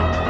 out.